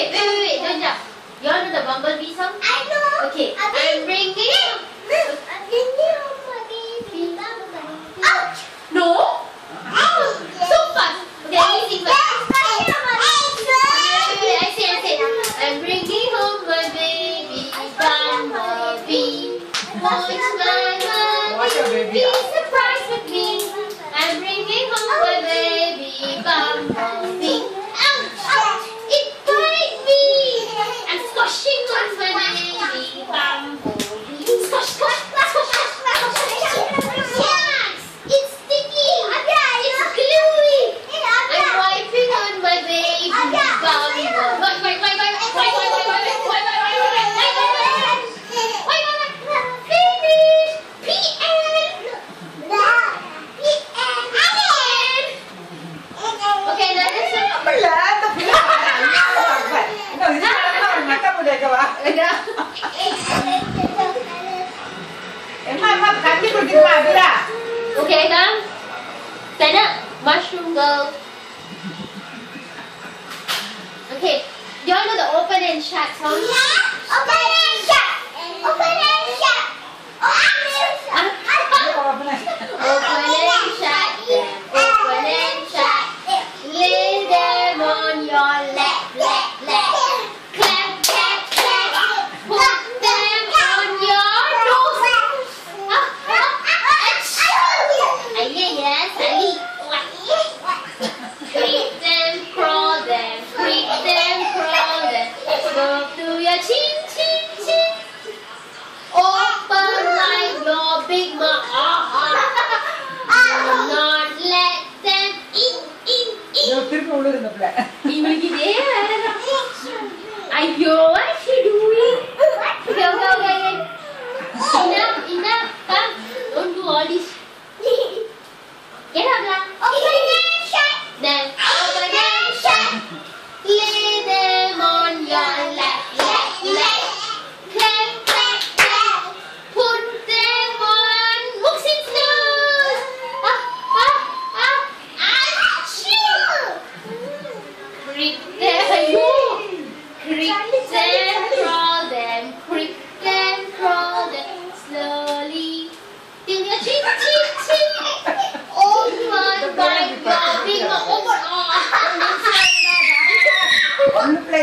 wait, wait, wait, wait, don't jump. You know the Bumblebee song? I know. Okay. I'm, I'm bringing you. Bringing my baby. No. So fast. Okay. I'm bringing home my baby, Bumblebee. Watch my Okay, ma'am? Stand up. Mushroom girl. Okay. Do you want to the open and shut? Yeah. 亲亲亲，open my door, big mouth. Ah, ah. Not let them in, in, in.